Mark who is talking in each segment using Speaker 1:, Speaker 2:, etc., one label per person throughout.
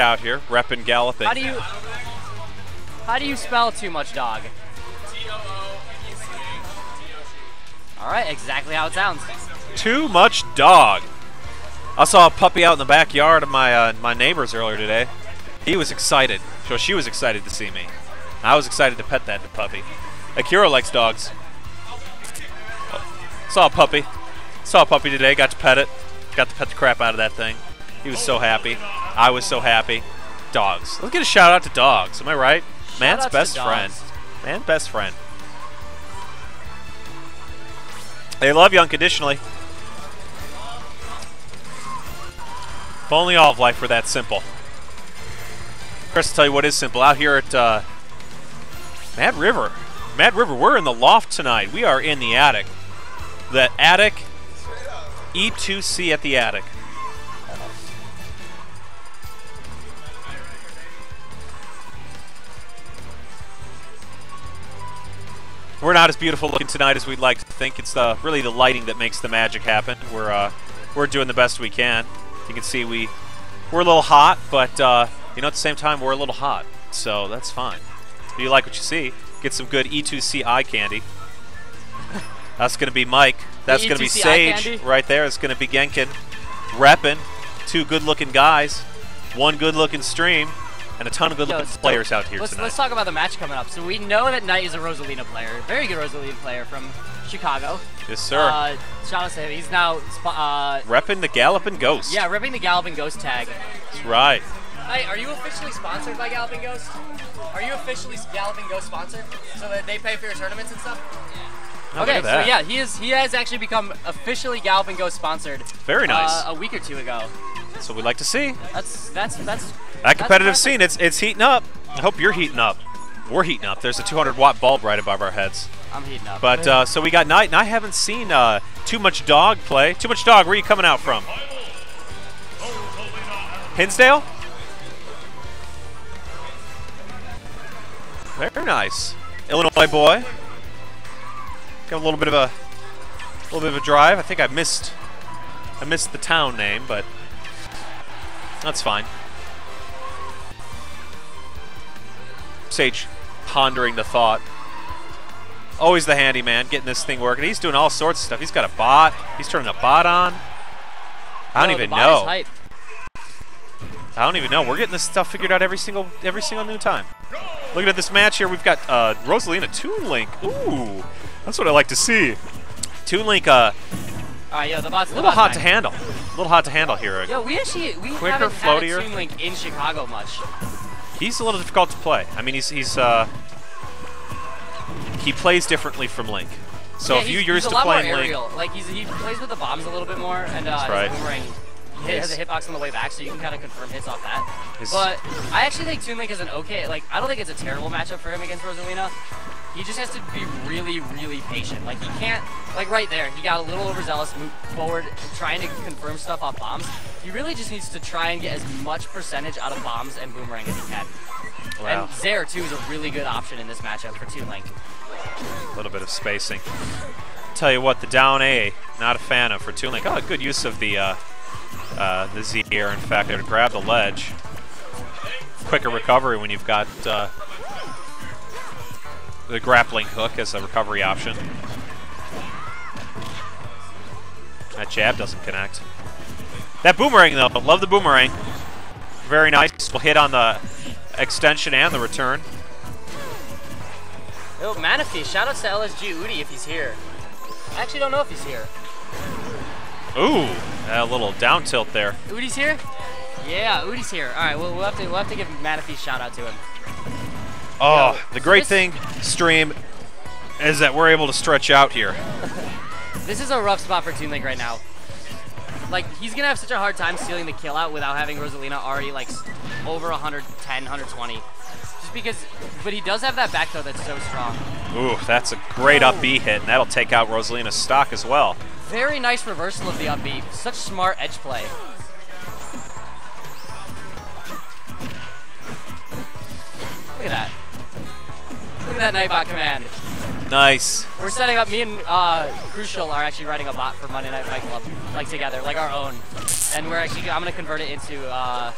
Speaker 1: out here, repping, galloping.
Speaker 2: How do you how do you spell too much dog? All right, exactly how it sounds.
Speaker 1: Too much dog. I saw a puppy out in the backyard of my uh, my neighbors earlier today. He was excited. So she was excited to see me. I was excited to pet that puppy. Akira likes dogs. Saw a puppy. Saw a puppy today. Got to pet it. Got to pet the crap out of that thing. He was so happy. I was so happy. Dogs. Let's get a shout out to dogs. Am I right? Man's best friend. Man's best friend. They love you unconditionally. If only all of life were that simple. Chris, will tell you what is simple. Out here at uh, Mad River. Mad River, we're in the loft tonight. We are in the attic. The attic, E2C at the attic. We're not as beautiful looking tonight as we'd like to think. It's uh, really the lighting that makes the magic happen. We're uh, we're doing the best we can. You can see we we're a little hot, but uh, you know at the same time we're a little hot, so that's fine. If you like what you see, get some good E2C eye candy. That's gonna be Mike. That's gonna be
Speaker 2: E2C eye
Speaker 1: Sage right there. It's gonna be Genkin, reppin'. Two good-looking guys, one good-looking stream, and a ton of good-looking
Speaker 2: so
Speaker 1: players out here
Speaker 2: let's,
Speaker 1: tonight.
Speaker 2: Let's talk about the match coming up. So we know that Nite is a Rosalina player, very good Rosalina player from Chicago.
Speaker 1: yes, sir.
Speaker 2: Uh, shout out to him. He's now, spo- uh,
Speaker 1: Reppin' the Galloping Ghost.
Speaker 2: yeah, ripping the Galloping Ghost tag.
Speaker 1: That's right.
Speaker 2: Hey, are you officially sponsored by Galloping Ghost? Are you officially Galloping Ghost sponsored, so that they pay for your tournaments and stuff?
Speaker 1: Oh,
Speaker 2: okay, so yeah, he is. He has actually become officially Galloping Ghost sponsored.
Speaker 1: Very nice.
Speaker 2: Uh, a week or two ago.
Speaker 1: That's what we like to see.
Speaker 2: That's that's that's.
Speaker 1: That competitive
Speaker 2: impressive.
Speaker 1: scene, it's it's heating up. I hope you're heating up. We're heating up. There's a 200 watt bulb right above our heads.
Speaker 2: I'm heating up.
Speaker 1: But uh, so we got Nite, and I haven't seen uh, too much dog play. Too much dog. Where are you coming out from? Hinsdale. Very nice. Illinois boy. Got a little bit of a little bit of a drive. I think I missed I missed the town name, but that's fine. Sage pondering the thought. Always the handyman, getting this thing working. He's doing all sorts of stuff. He's got a bot. He's turning a bot on. I don't even know.
Speaker 2: hype.
Speaker 1: I don't even know. We're getting this stuff figured out every single every single new time. Looking at this match here, we've got uh, Rosalina Toon Link. Ooh, that's what I like to see. Toon Link, uh,
Speaker 2: right, yo, the bot's
Speaker 1: a little hot to handle. A little hot to handle here.
Speaker 2: Yo, we actually we
Speaker 1: Quicker,
Speaker 2: haven't had
Speaker 1: floatier.
Speaker 2: Toon Link in Chicago much.
Speaker 1: He's a little difficult to play. I mean, he's he's uh, he plays differently from Link. So
Speaker 2: yeah,
Speaker 1: if you used to
Speaker 2: a lot
Speaker 1: playing Link,
Speaker 2: aerial. Like he's, he plays with the bombs a little bit more, and uh,
Speaker 1: right.
Speaker 2: boomerang hit, has a hitbox on the way back, so you can kind of confirm hits off that.
Speaker 1: His-
Speaker 2: but I actually think Toon Link is an okay. Like I don't think it's a terrible matchup for him against Rosalina. He just has to be really, really patient. Like he can't, like right there, he got a little overzealous, move forward, trying to confirm stuff off bombs. He really just needs to try and get as much percentage out of bombs and boomerang as he can.
Speaker 1: Wow.
Speaker 2: And Zair too is a really good option in this matchup for Toon Link.
Speaker 1: a little bit of spacing. Tell you what, the down A, not a fan of for Toon Link. Oh, good use of the uh, uh, the Z here. In fact, there to grab the ledge. Quicker recovery when you've got uh, the grappling hook as a recovery option. That jab doesn't connect. That boomerang, though, love the boomerang. Very nice. Will hit on the extension and the return.
Speaker 2: Oh, Yo, Manaphy, shout out to LSG Udi if he's here. I actually don't know if he's here.
Speaker 1: Ooh, a little down tilt there.
Speaker 2: Udi's here? Yeah, Udi's here. All right, well, we'll have to we'll have to give Manaphy a shout out to him.
Speaker 1: Oh, the great
Speaker 2: this-
Speaker 1: thing, stream, is that we're able to stretch out here.
Speaker 2: This is a rough spot for Toon Link right now. Like he's gonna have such a hard time stealing the kill out without having Rosalina already like over 110, 120. Just because, but he does have that back throw that's so strong.
Speaker 1: Ooh, that's a great
Speaker 2: Oh.
Speaker 1: up B hit, and that'll take out Rosalina's stock as well.
Speaker 2: Very nice reversal of the up B. Such smart edge play. Look at that. At that Nightbot command.
Speaker 1: Nice.
Speaker 2: We're setting up. Me and uh, Crucial are actually writing a bot for Monday Night Fight Club, like together, like our own. And we're actually. I'm gonna convert it into uh,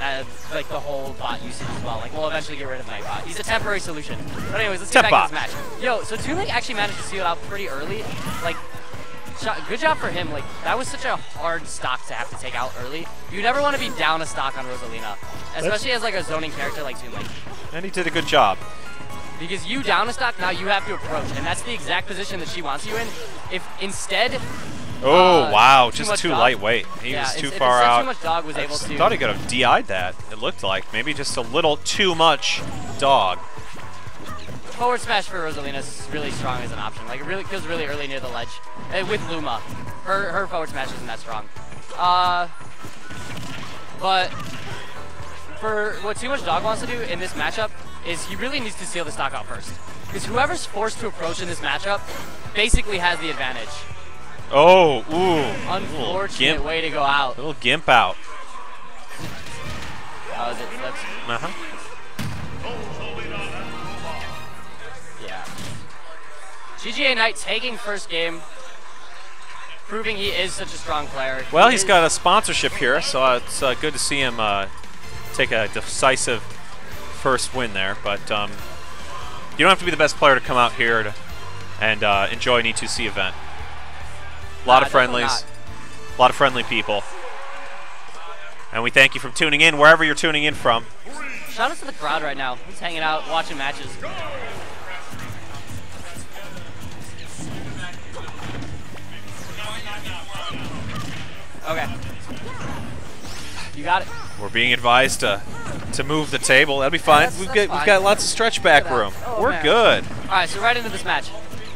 Speaker 2: uh, like the whole bot usage as well. Like we'll eventually get rid of Nightbot. He's a temporary solution. But anyways, let's
Speaker 1: Temp
Speaker 2: get back
Speaker 1: bot.
Speaker 2: to this match. Yo, so Link actually managed to seal out pretty early. Like, shot, good job for him. Like that was such a hard stock to have to take out early. You never want to be down a stock on Rosalina, especially as like a zoning character like Toon Link.
Speaker 1: And he did a good job.
Speaker 2: Because you down a stock, now you have to approach, and that's the exact position that she wants you in. If instead,
Speaker 1: Oh,
Speaker 2: Uh,
Speaker 1: wow.
Speaker 2: too
Speaker 1: Just too
Speaker 2: dog.
Speaker 1: lightweight. He
Speaker 2: yeah,
Speaker 1: was too far out.
Speaker 2: Too much dog was
Speaker 1: I
Speaker 2: able to.
Speaker 1: thought he could have DI'd that, it looked like. Maybe just a little too much dog.
Speaker 2: Forward smash for Rosalina is really strong as an option. Like it really feels really early near the ledge. Uh, with Luma, her her forward smash isn't that strong. Uh, but for what Too Much Dog wants to do in this matchup is he really needs to seal the stock out first. Because whoever's forced to approach in this matchup basically has the advantage.
Speaker 1: Oh, ooh.
Speaker 2: Unfortunate
Speaker 1: gimp.
Speaker 2: way to go out.
Speaker 1: Little gimp out.
Speaker 2: That was it. That's,
Speaker 1: Uh-huh.
Speaker 2: GGA Nite taking first game, proving he is such a strong player.
Speaker 1: Well,
Speaker 2: He
Speaker 1: he's
Speaker 2: is-
Speaker 1: got a sponsorship here, so it's uh, good to see him uh, take a decisive first win there. But um, you don't have to be the best player to come out here to, and uh, enjoy an E2C event. A lot
Speaker 2: Nah,
Speaker 1: of friendlies, a lot of friendly people. And we thank you for tuning in wherever you're tuning in from.
Speaker 2: Shout out to the crowd right now. He's hanging out, watching matches. Got it.
Speaker 1: We're being advised to to move the table. That'll be fine.
Speaker 2: that's-
Speaker 1: we've
Speaker 2: that's
Speaker 1: got
Speaker 2: fine.
Speaker 1: we've got lots of stretch back
Speaker 2: Look at that.
Speaker 1: room.
Speaker 2: Oh,
Speaker 1: We're
Speaker 2: man.
Speaker 1: good.
Speaker 2: All right, so right into this match.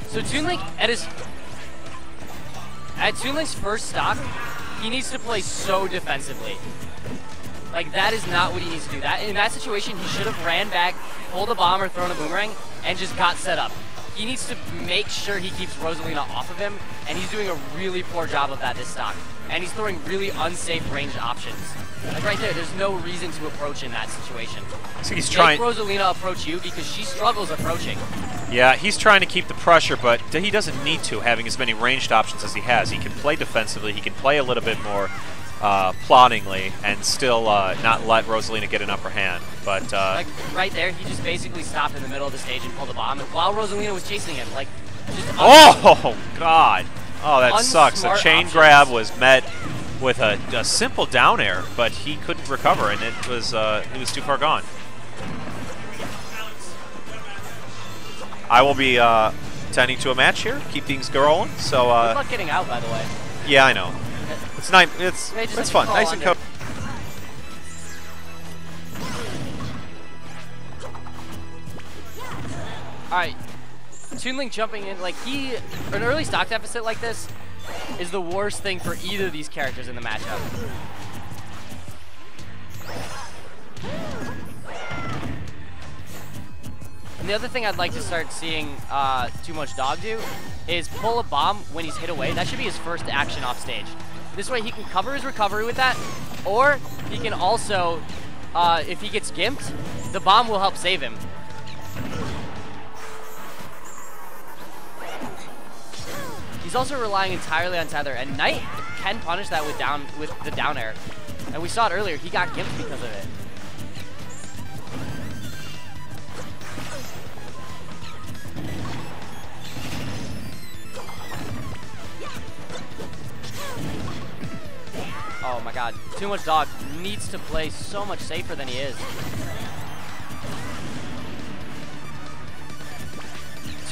Speaker 2: So Toon Link at his at Toon Link's first stock, he needs to play so defensively. Like that is not what he needs to do. That in that situation, he should have ran back, pulled a bomb or thrown a boomerang, and just got set up. He needs to make sure he keeps Rosalina off of him, and he's doing a really poor job of that this stock. And he's throwing really unsafe ranged options. Like right there, there's no reason to approach in that situation.
Speaker 1: So he's trying.
Speaker 2: Make
Speaker 1: trying.
Speaker 2: Rosalina approach you because she struggles approaching.
Speaker 1: Yeah, he's trying to keep the pressure, but he doesn't need to, having as many ranged options as he has. He can play defensively, he can play a little bit more uh, plottingly, and still uh, not let Rosalina get an upper hand. But uh,
Speaker 2: Like right there, he just basically stopped in the middle of the stage and pulled a bomb and while Rosalina was chasing him. Like, just
Speaker 1: oh God, oh that sucks. The chain
Speaker 2: options.
Speaker 1: grab was met with a, a simple down air, but he couldn't recover, and it was uh, he was too far gone. I will be uh, tending to a match here, keep things going. So
Speaker 2: Good
Speaker 1: uh,
Speaker 2: luck getting out, by the way.
Speaker 1: yeah, I know. It's nice. It's it's fun. Nice and cozy.
Speaker 2: All right, Toon Link jumping in like he an early stock deficit like this is the worst thing for either of these characters in the matchup. And the other thing I'd like to start seeing uh, Too Much Dog do is pull a bomb when he's hit away. That should be his first action off stage. This way he can cover his recovery with that, or he can also, uh, if he gets gimped, the bomb will help save him. He's also relying entirely on tether, and Nite can punish that with down with the down air. And we saw it earlier, he got gimped because of it. Oh my god, too much dog needs to play so much safer than he is.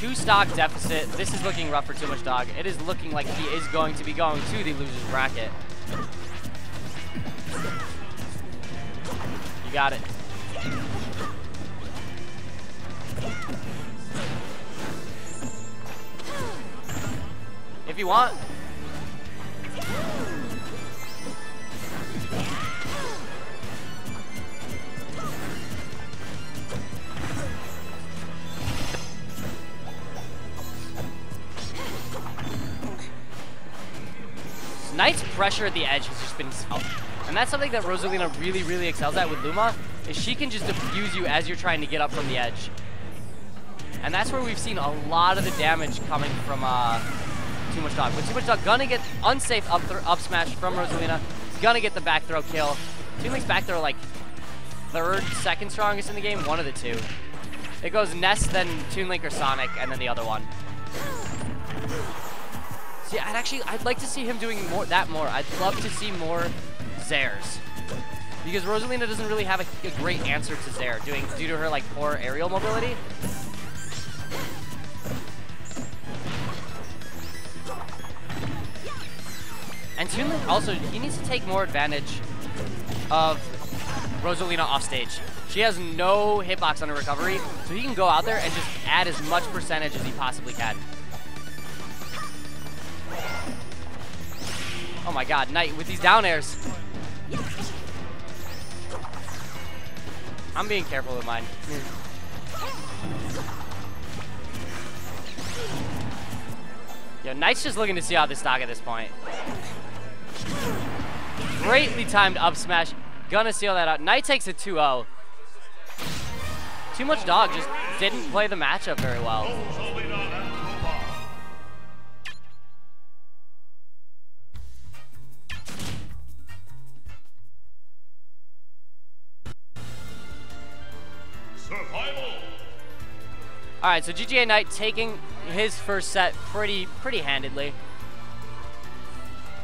Speaker 2: Two stock deficit. This is looking rough for too much dog. It is looking like he is going to be going to the loser's bracket. You got it. If you want. Pressure at the edge has just been and that's something that Rosalina really, really excels at with Luma, is she can just diffuse you as you're trying to get up from the edge. And that's where we've seen a lot of the damage coming from uh, Too Much Dog. But Too Much Dog gonna get unsafe up, up smash from Rosalina. Gonna get the back throw kill. Toon Link's back throw like third, second strongest in the game, one of the two. It goes Ness, then Toon Link or Sonic, and then the other one. See, I'd actually, I'd like to see him doing more that more. I'd love to see more Zairs. Because Rosalina doesn't really have a, a great answer to Zair, doing due to her like poor aerial mobility. And Toon Link also, he needs to take more advantage of Rosalina off stage. She has no hitbox on her recovery, so he can go out there and just add as much percentage as he possibly can. Oh my god, Nite with these down airs. I'm being careful with mine. Yo, Nite's just looking to see out the stock at this point. Greatly timed up smash. Gonna seal that out. Nite takes a 2-0. Too much dog just didn't play the matchup very well. All right, so GGA Nite taking his first set pretty pretty handedly.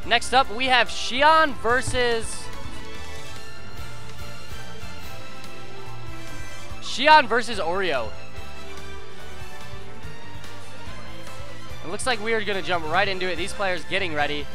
Speaker 2: Next up, we have Xian versus Xian versus Oreo. It looks like we are going to jump right into it. These players getting ready.